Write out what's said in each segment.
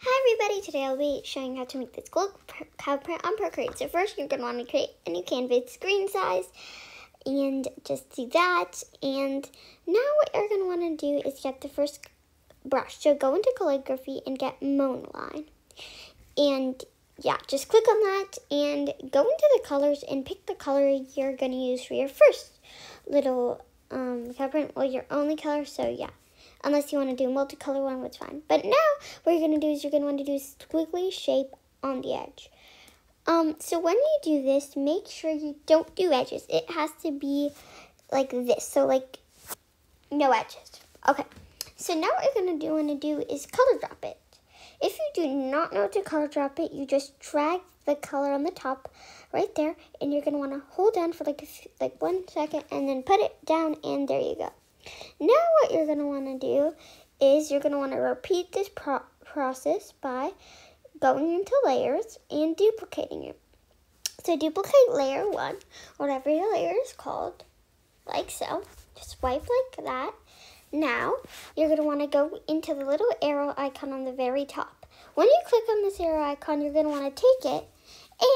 Hi everybody, today I'll be showing how to make this gold cow print on Procreate. So first you're going to want to create a new canvas screen size and just do that. And now what you're going to want to do is get the first brush. So go into calligraphy and get Monoline. And yeah, just click on that and go into the colors and pick the color you're going to use for your first little um, cow print. Well, your only color, so yeah unless you want to do a multicolor one, it's fine. But now, what you're going to do is you're going to want to do a squiggly shape on the edge. Um, so when you do this, make sure you don't do edges. It has to be like this. So like, no edges. Okay. So now what you're going to do want to do is color drop it. If you do not know to color drop it, you just drag the color on the top right there, and you're going to want to hold down for like, like one second, and then put it down, and there you go. Now what you're going to want to do is you're going to want to repeat this pro process by going into layers and duplicating it. So duplicate layer one, whatever your layer is called, like so. Just swipe like that. Now, you're going to want to go into the little arrow icon on the very top. When you click on this arrow icon, you're going to want to take it,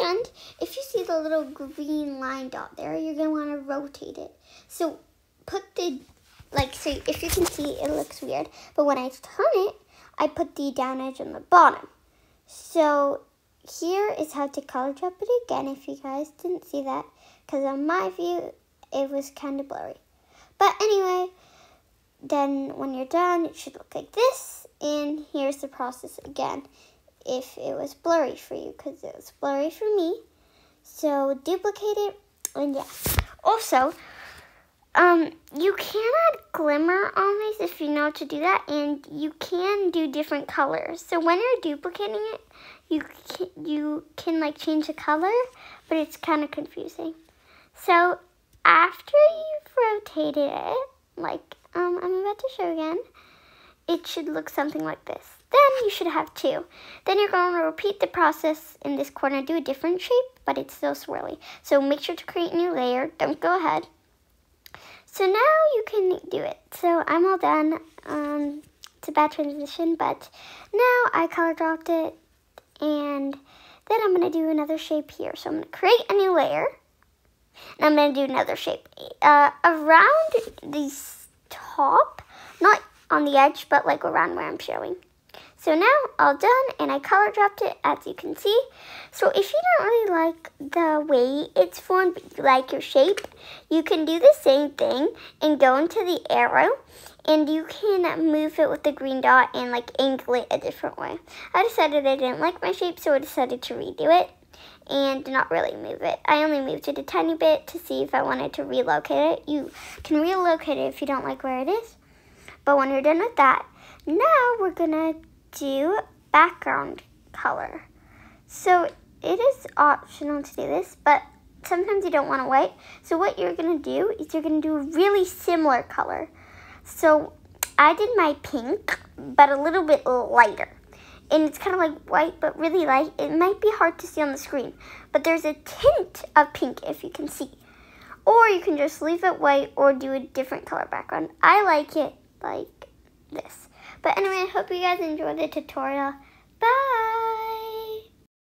and if you see the little green line dot there, you're going to want to rotate it. So put the like, so if you can see, it looks weird. But when I turn it, I put the down edge on the bottom. So here is how to color drop it again, if you guys didn't see that. Because on my view, it was kind of blurry. But anyway, then when you're done, it should look like this. And here's the process again, if it was blurry for you, because it was blurry for me. So duplicate it, and yeah. Also, um, you can add glimmer on these if you know how to do that, and you can do different colors. So when you're duplicating it, you can, you can like change the color, but it's kind of confusing. So after you've rotated it, like um, I'm about to show again, it should look something like this. Then you should have two. Then you're going to repeat the process in this corner, do a different shape, but it's still swirly. So make sure to create a new layer. Don't go ahead. So now you can do it. So I'm all done. Um, it's a bad transition, but now I color dropped it and then I'm going to do another shape here. So I'm going to create a new layer and I'm going to do another shape uh, around the top, not on the edge, but like around where I'm showing. So now all done and I color dropped it as you can see. So if you don't really like the way it's formed, but you like your shape, you can do the same thing and go into the arrow and you can move it with the green dot and like angle it a different way. I decided I didn't like my shape so I decided to redo it and not really move it. I only moved it a tiny bit to see if I wanted to relocate it. You can relocate it if you don't like where it is. But when you're done with that, now we're gonna do background color. So it is optional to do this, but sometimes you don't want to white. So what you're to do is you're to do a really similar color. So I did my pink, but a little bit lighter. And it's kind of like white, but really light. It might be hard to see on the screen, but there's a tint of pink if you can see. Or you can just leave it white or do a different color background. I like it like this. But anyway, I hope you guys enjoyed the tutorial. Bye!